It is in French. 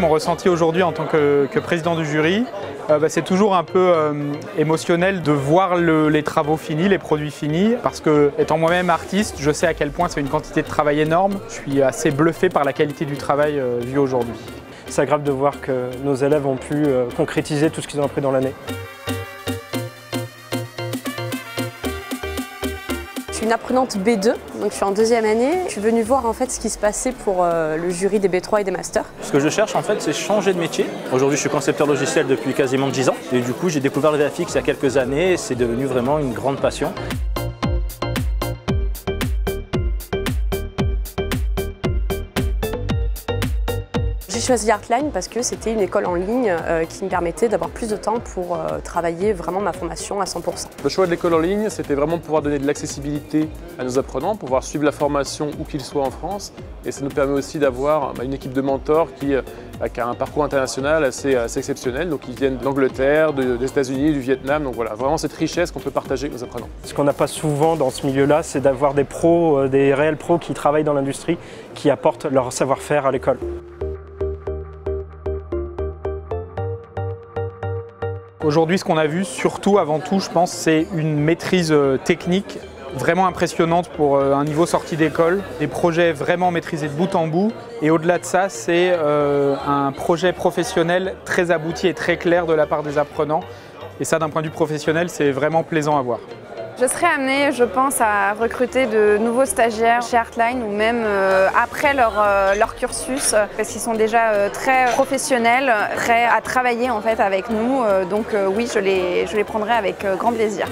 Mon ressenti aujourd'hui en tant que, président du jury, euh, bah, c'est toujours un peu euh, émotionnel de voir les travaux finis, les produits finis, parce que étant moi-même artiste, je sais à quel point c'est une quantité de travail énorme. Je suis assez bluffé par la qualité du travail euh, vu aujourd'hui. C'est agréable de voir que nos élèves ont pu concrétiser tout ce qu'ils ont appris dans l'année. Suis une apprenante B2, donc je suis en deuxième année. Je suis venue voir en fait ce qui se passait pour euh, le jury des B3 et des masters. Ce que je cherche en fait, c'est changer de métier. Aujourd'hui, je suis concepteur logiciel depuis quasiment 10 ans. Et du coup, j'ai découvert le VFX il y a quelques années et c'est devenu vraiment une grande passion. J'ai choisi Artline parce que c'était une école en ligne euh, qui me permettait d'avoir plus de temps pour euh, travailler vraiment ma formation à 100%. Le choix de l'école en ligne, c'était vraiment de pouvoir donner de l'accessibilité à nos apprenants, pouvoir suivre la formation où qu'ils soient en France. Et ça nous permet aussi d'avoir bah, une équipe de mentors qui, euh, a un parcours international assez, exceptionnel. Donc ils viennent d'Angleterre, des États-Unis, du Vietnam. Donc voilà, vraiment cette richesse qu'on peut partager avec nos apprenants. Ce qu'on n'a pas souvent dans ce milieu-là, c'est d'avoir des pros, des réels pros qui travaillent dans l'industrie, qui apportent leur savoir-faire à l'école. Aujourd'hui, ce qu'on a vu, surtout avant tout, je pense, c'est une maîtrise euh, technique vraiment impressionnante pour euh, un niveau sorti d'école, des projets vraiment maîtrisés de bout en bout. Et au-delà de ça, c'est euh, un projet professionnel très abouti et très clair de la part des apprenants. Et ça, d'un point de vue professionnel, c'est vraiment plaisant à voir. Je serais amenée, je pense, à recruter de nouveaux stagiaires chez Artline ou même euh, après leur, euh, leur, cursus parce qu'ils sont déjà euh, très professionnels, prêts à travailler avec nous. donc oui, je les prendrai avec grand plaisir.